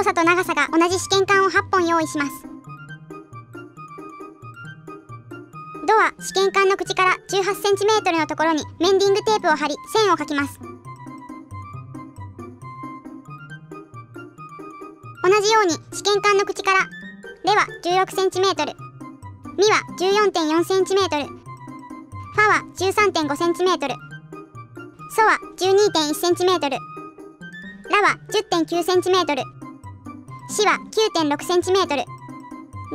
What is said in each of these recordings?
太さと長さが同じ試験管を8本用意します。ドア試験管の口から 18cm のところにメンディングテープを貼り線を描きます。同じように試験管の口からレは 16cm ミは 14.4cm ファは 13.5cm ソは 12.1cm ラは 10.9cm シは 9.6cm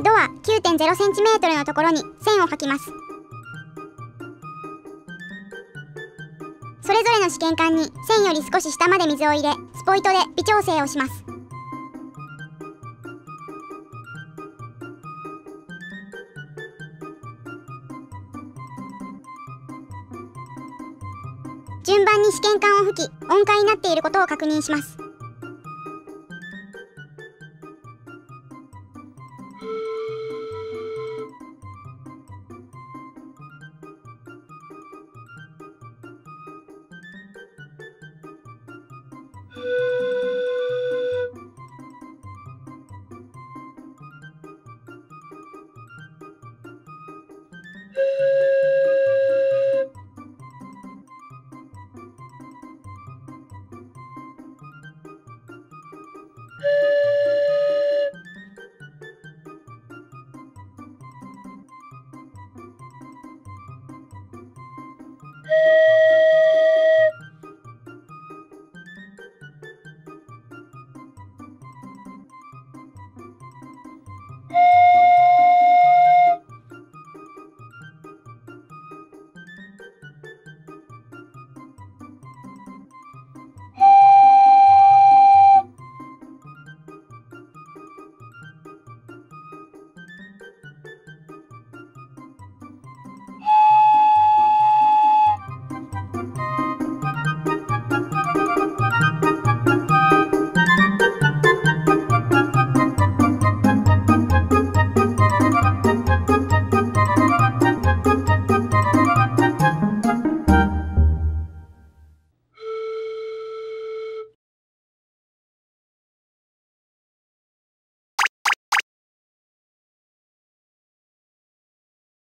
ドは 9.0cm のところに線を描きます。それぞれの試験管に線より少し下まで水を入れスポイトで微調整をします。順番に試験管を吹き音階になっていることを確認します。you